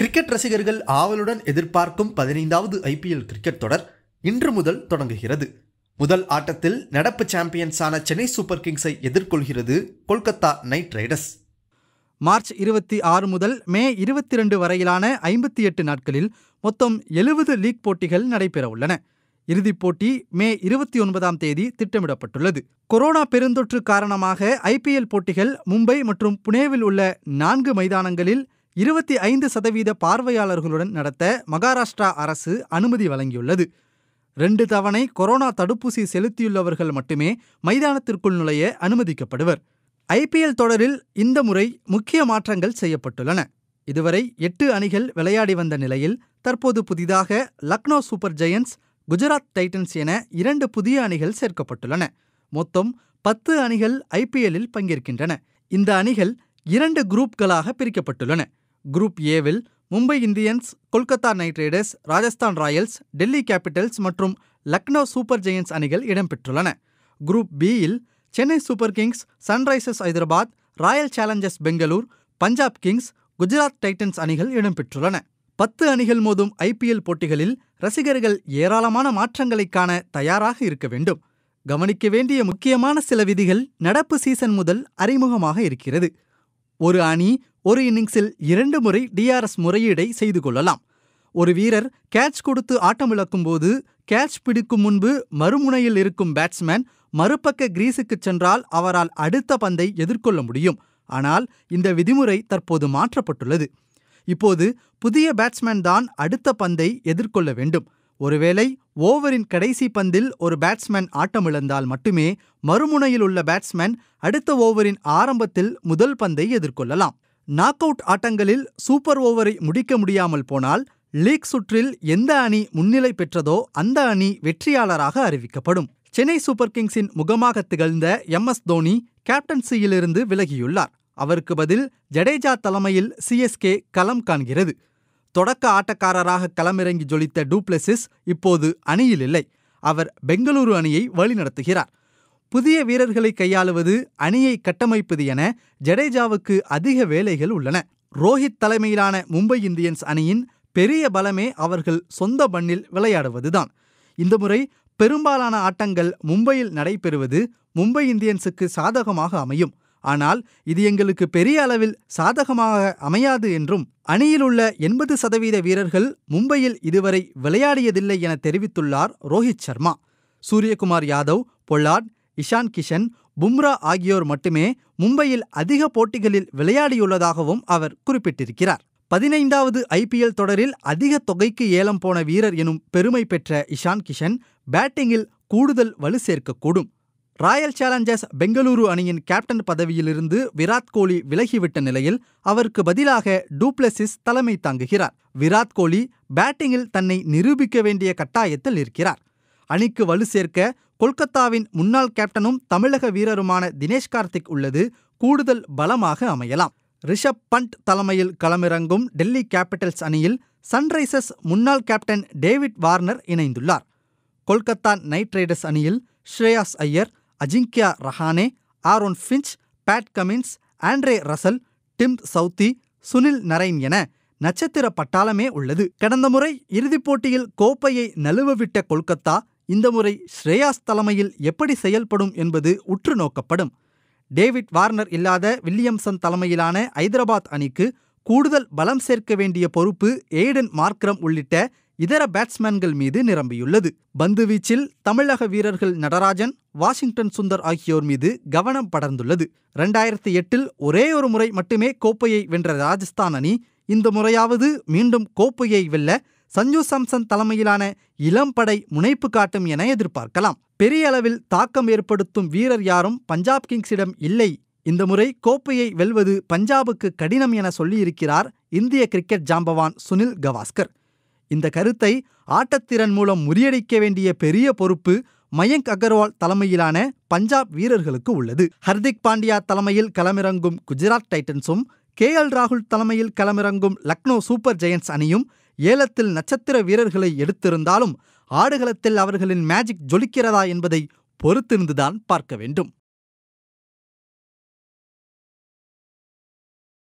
Cricket ரசிகர்கள் ஆவலுடன் எதிர்பார்க்கும் பதினைந்தாவது ஐபிஎல் கிரிக்கெட் தொடர் இன்று முதல் தொடங்குகிறது. முதல் ஆட்டத்தில் நடப்பு சாம்பியன்ஸான சென்னை சூப்பர் கிங்ஸை எதிர்கொள்கிறது கொல்கத்தா நைட் ரைடர்ஸ். மார்ச் இருபத்தி ஆறு முதல் மே இருபத்தி ரெண்டு வரையிலான ஐம்பத்தி எட்டு நாட்களில் மொத்தம் எழுபது லீக் போட்டிகள் நடைபெறவுள்ளன இறுதிப் போட்டி மே இருபத்தி ஒன்பதாம் தேதி திட்டமிடப்பட்டுள்ளது. கொரோனா பெருந்தொற்று காரணமாக ஐபிஎல் போட்டிகள் மும்பை மற்றும் புனேவில் உள்ள நான்கு மைதானங்களில் இருபத்தி ஐந்து சதவீத பார்வையாளர்களுடன் நடத்த மகாராஷ்டிரா அரசு அனுமதி வழங்கியுள்ளது. ரெண்டு தவணை கொரோனா தடுப்பூசி செலுத்தியுள்ளவர்கள் மட்டுமே மைதானத்திற்குள் நுழைய அனுமதிக்கப்படுவர். ஐபிஎல் தொடரில் இந்த முறை முக்கிய மாற்றங்கள் செய்யப்பட்டுள்ளன. இதுவரை எட்டு அணிகள் விளையாடி வந்த நிலையில் தற்போது புதிதாக Lucknow super giants Gujarat titans என இரண்டு புதிய அணிகள் சேர்க்கப்பட்டுள்ளன. மொத்தம் பத்து அணிகள் ஐபிஎல்லில் பங்கேற்கின்றன. இந்த அணிகள் இரண்டு குரூப்களாக பிரிக்கப்பட்டுள்ளன. Group ஏவில் Mumbai Indians Kolkata knight riders Rajasthan royals Delhi capitals மற்றும் லக்னோ சூப்பர் ஜெயன்ஸ் அணிகள் இடம்பெற்றுள்ளன. குரூப் பியில் Chennai super kings sunrisers Hyderabad royal challengers Bangalore Punjab kings Gujarat titans அணிகள் இடம்பெற்றுள்ளன. பத்து அணிகள் மோதும் ஐபிஎல் போட்டிகளில் ரசிகர்கள் ஏராளமான மாற்றங்களை காண தயாராக இருக்க வேண்டும். கவனிக்க வேண்டிய முக்கியமான சில விதிகள் நடப்பு சீசன் முதல் அறிமுகமாக இருக்கிறது. ஒரு அணி ஒரு இன்னிங்ஸில் இரண்டு முறை டிஆர்எஸ் முறையீடை செய்து கொள்ளலாம். ஒரு வீரர் கேட்ச் கொடுத்து ஆட்டமிழக்கும் போது கேட்ச் பிடிக்கும் முன்பு மறுமுனையில் இருக்கும் பேட்ஸ்மேன் மறுபக்க கிரீஸுக்கு சென்றால் அவரால் அடுத்த பந்தை எதிர்கொள்ள முடியும். ஆனால் இந்த விதிமுறை தற்போது மாற்றப்பட்டுள்ளது. இப்போது புதிய பேட்ஸ்மேன் தான் அடுத்த பந்தை எதிர்கொள்ள வேண்டும். ஒருவேளை ஓவரின் கடைசி பந்தில் ஒரு பேட்ஸ்மேன் ஆட்டமிழந்தால் மட்டுமே மறுமுனையில் உள்ள பேட்ஸ்மேன் அடுத்த ஓவரின் ஆரம்பத்தில் முதல் பந்தை எதிர்கொள்ளலாம். நாக் அவுட் ஆட்டங்களில் சூப்பர் ஓவரை முடிக்க முடியாமல் போனால் லீக் சுற்றில் எந்த அணி முன்னிலை பெற்றதோ அந்த அணி வெற்றியாளராக அறிவிக்கப்படும். சென்னை சூப்பர் கிங்ஸின் முகமாக திகழ்ந்த எம் எஸ் தோனி கேப்டன்சியிலிருந்து விலகியுள்ளார். அவருக்கு பதில் ஜடேஜா தலைமையில் சிஎஸ்கே களம் காண்கிறது. தொடக்க ஆட்டக்காரராக களமிறங்கி ஜொலித்த டூப்ளெசிஸ் இப்போது அணியில் இல்லை. அவர் பெங்களூரு அணியை வழிநடத்துகிறார். புதிய வீரர்களை கையாளுவது அணியை கட்டமைப்பது என ஜடேஜாவுக்கு அதிக வேலைகள் உள்ளன. ரோஹித் தலைமையிலான மும்பை இந்தியன்ஸ் அணியின் பெரிய பலமே அவர்கள் சொந்த மண்ணில் விளையாடுவதுதான். இந்த முறை பெரும்பாலான ஆட்டங்கள் மும்பையில் நடைபெறுவது மும்பை இந்தியன்ஸுக்கு சாதகமாக அமையும். ஆனால் இது எங்களுக்கு பெரிய அளவில் சாதகமாக அமையாது என்றும் அணியில் உள்ள எண்பது சதவீத வீரர்கள் மும்பையில் இதுவரை விளையாடியதில்லை என தெரிவித்துள்ளார் ரோஹித் சர்மா. சூரியகுமார் யாதவ் பொல்லாட் இஷான் கிஷன் பும்ரா ஆகியோர் மட்டுமே மும்பையில் அதிக போட்டிகளில் விளையாடியுள்ளதாகவும் அவர் குறிப்பிட்டிருக்கிறார். பதினைந்தாவது ஐபிஎல் தொடரில் அதிக தொகைக்கு ஏலம் போன வீரர் எனும் பெருமை பெற்ற இஷான் கிஷன் பேட்டிங்கில் கூடுதல் வலு சேர்க்கக்கூடும். ராயல் சேலஞ்சர்ஸ் பெங்களூரு அணியின் கேப்டன் பதவியிலிருந்து விராட் கோலி விலகிவிட்ட நிலையில் அவருக்கு பதிலாக டூப்ளசிஸ் தலைமை தாங்குகிறார். விராட் கோலி பேட்டிங்கில் தன்னை நிரூபிக்க வேண்டிய கட்டாயத்தில் இருக்கிறார். அணிக்கு வலு சேர்க்க கொல்கத்தாவின் முன்னாள் கேப்டனும் தமிழக வீரருமான தினேஷ் கார்த்திக் உள்ளது கூடுதல் பலமாக அமையலாம். ரிஷப் பண்ட் தலைமையில் களமிறங்கும் டெல்லி கேபிட்டல்ஸ் அணியில் சன்ரைசர்ஸ் முன்னாள் கேப்டன் டேவிட் வார்னர் இணைந்துள்ளார். கொல்கத்தா நைட் ரைடர்ஸ் அணியில் Shreyas Iyer Ajinkya Rahane Aaron Finch Pat Cummins Andre Russell Tim Southee Sunil Narine என நட்சத்திர பட்டாளமே உள்ளது. கடந்த முறை இறுதிப் போட்டியில் கோப்பையை நழுவவிட்ட கொல்கத்தா இந்த முறை ஸ்ரேயாஸ் தலைமையில் எப்படி செயல்படும் என்பது உற்று நோக்கப்படும். டேவிட் வார்னர் இல்லாத வில்லியம்சன் தலைமையிலான ஐதராபாத் அணிக்கு கூடுதல் பலம் சேர்க்க வேண்டிய பொறுப்பு ஏடன் மார்க்ரம் உள்ளிட்ட இதர பேட்ஸ்மேன்கள் மீது நிரம்பியுள்ளது. பந்துவீச்சில் தமிழக வீரர்கள் நடராஜன் வாஷிங்டன் சுந்தர் ஆகியோர் மீது கவனம் படர்ந்துள்ளது. இரண்டாயிரத்தி எட்டில் ஒரே ஒரு முறை மட்டுமே கோப்பையை வென்ற ராஜஸ்தான் அணி இந்த முறையாவது மீண்டும் கோப்பையை வெல்ல சஞ்சு சாம்சன் தலைமையிலான இளம்படை முனைப்பு காட்டும் என எதிர்பார்க்கலாம். பெரிய அளவில் தாக்கம் ஏற்படுத்தும் வீரர் யாரும் பஞ்சாப் கிங்ஸிடம் இல்லை. இந்த முறை கோப்பையை வெல்வது பஞ்சாபுக்கு கடினம் என சொல்லியிருக்கிறார் இந்திய கிரிக்கெட் ஜாம்பவான் சுனில் கவாஸ்கர். இந்த கருத்தை ஆட்டத்திறன் மூலம் முறியடிக்க வேண்டிய பெரிய பொறுப்பு மயங்க் அகர்வால் தலைமையிலான பஞ்சாப் வீரர்களுக்கு உள்ளது. ஹர்திக் பாண்டியா தலைமையில் களமிறங்கும் குஜராத் டைட்டன்ஸும் கே எல் ராகுல் தலைமையில் களமிறங்கும் லக்னோ சூப்பர் ஜெயன்ஸ் அணியும் ஏலத்தில் நட்சத்திர வீரர்களை எடுத்திருந்தாலும் ஆடுகளத்தில் அவர்களின் மேஜிக் ஜொலிக்கிறதா என்பதை பொறுத்திருந்துதான் பார்க்க வேண்டும்.